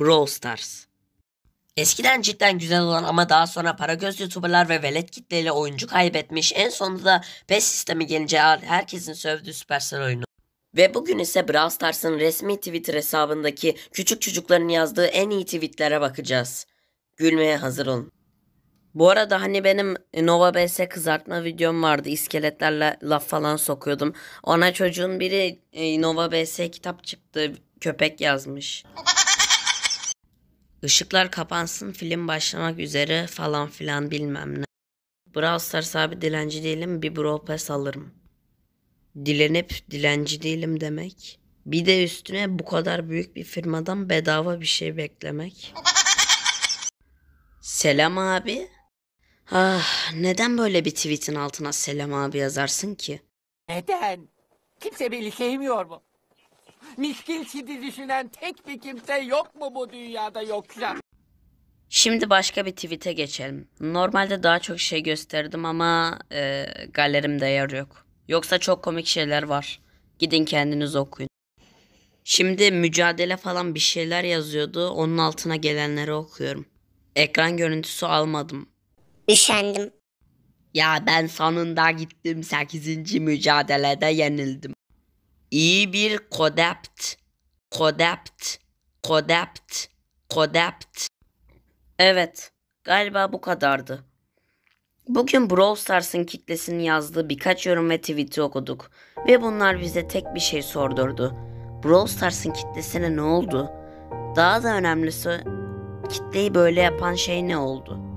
Brawl Stars. Eskiden cidden güzel olan ama daha sonra para göz youtuberlar ve velet kitleyle oyuncu kaybetmiş. En sonunda da PES sistemi gelince herkesin sövdüğü Supercell oyunu. Ve bugün ise Brawl Stars'ın resmi Twitter hesabındaki küçük çocukların yazdığı en iyi tweetlere bakacağız. Gülmeye hazır olun. Bu arada hani benim Nova BS kızartma videom vardı. İskeletlerle laf falan sokuyordum. Ona çocuğun biri e, Nova BS kitap çıktı. Köpek yazmış. Işıklar kapansın film başlamak üzere falan filan bilmem ne. Brawl Stars abi dilenci değilim bir Brawl Pass alırım. Dilenip dilenci değilim demek. Bir de üstüne bu kadar büyük bir firmadan bedava bir şey beklemek. Selam abi. Ah, neden böyle bir tweetin altına selam abi yazarsın ki? Neden? Kimse beni sevmiyor mu? Miskin sizi düşünen tek bir kimse yok mu bu dünyada yoksa? Şimdi başka bir tweet'e geçelim. Normalde daha çok şey gösterdim ama e, galerimde yer yok. Yoksa çok komik şeyler var. Gidin kendiniz okuyun. Şimdi mücadele falan bir şeyler yazıyordu. Onun altına gelenleri okuyorum. Ekran görüntüsü almadım. Üşendim. Ya ben sonunda gittim 8. mücadelede yenildim. İyi bir kodept. Kodept. Kodept. Kodept. Evet, galiba bu kadardı. Bugün Brawl Stars'ın kitlesinin yazdığı birkaç yorum ve tweet'i okuduk. Ve bunlar bize tek bir şey sordurdu. Brawl Stars'ın kitlesine ne oldu? Daha da önemlisi kitleyi böyle yapan şey ne oldu?